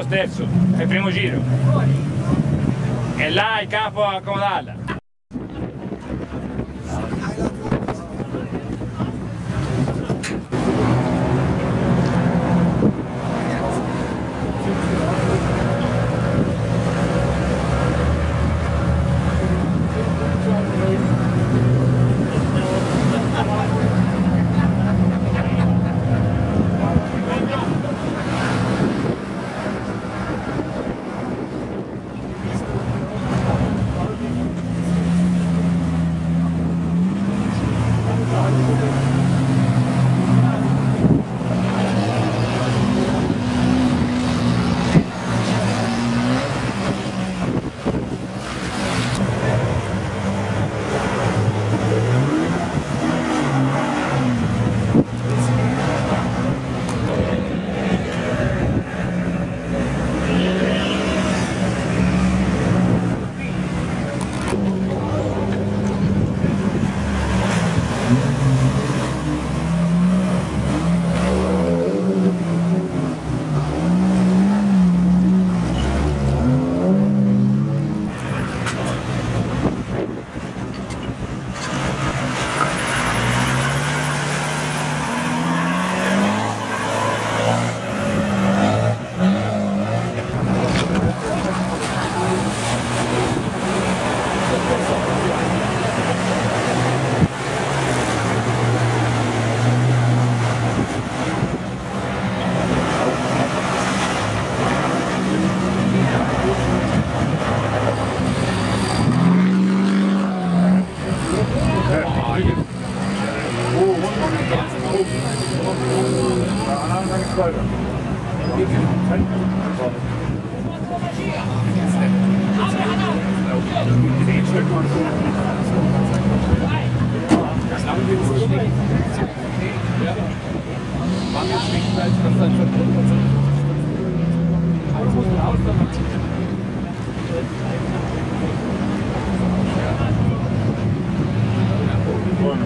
dello sterzo, è il primo giro. E là il capo a accomodarla.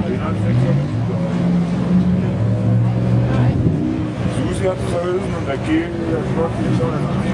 Susi hat verhüllen und dagegen der Schloss die Sonne.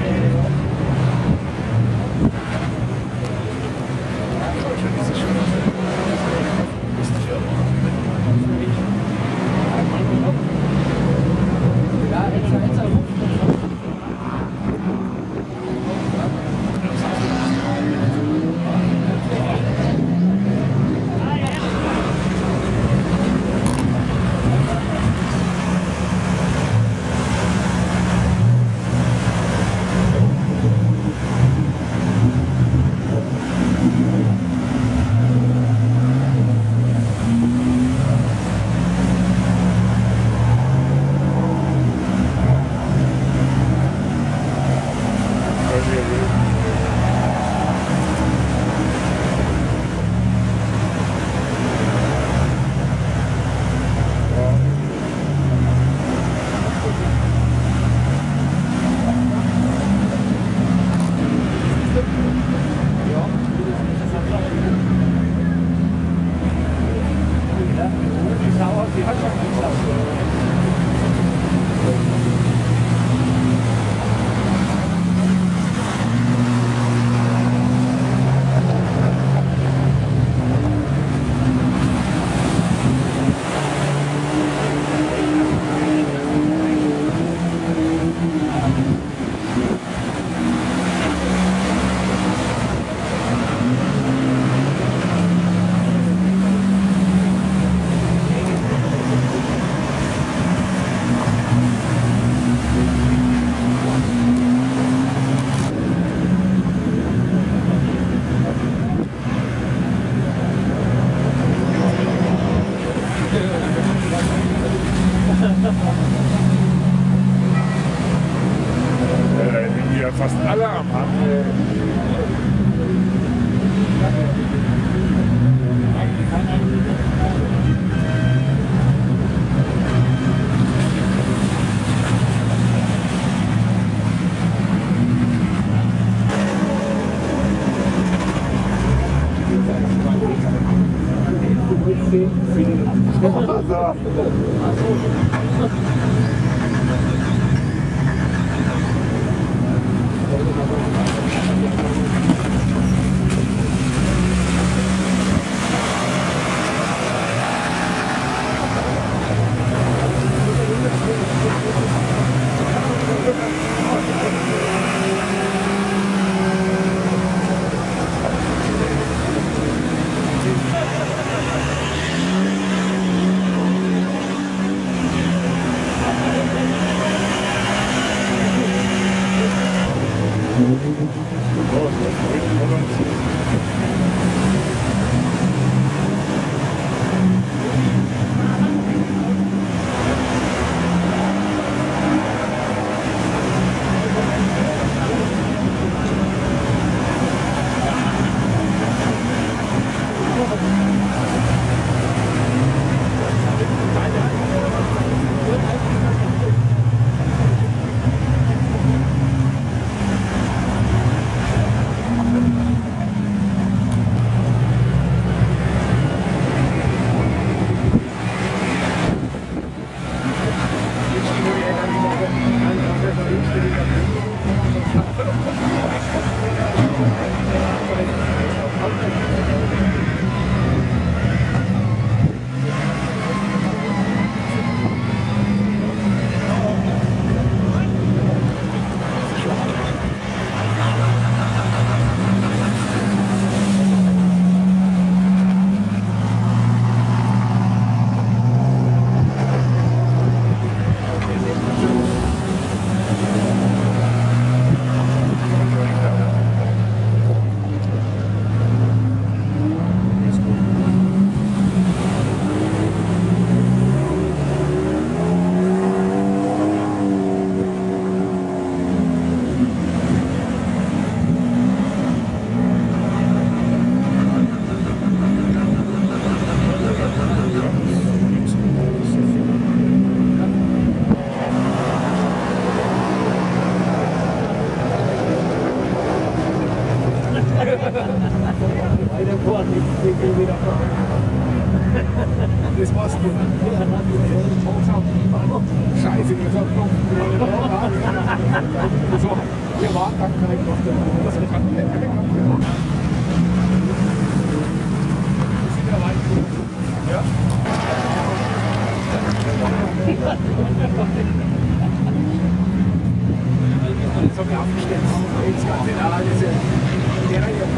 Das war's gut. Scheiße, das hat noch So, wir waren dann direkt auf der Das kann ich nicht Ja? Wir haben gestellt, jetzt ganz in Yeah, yeah,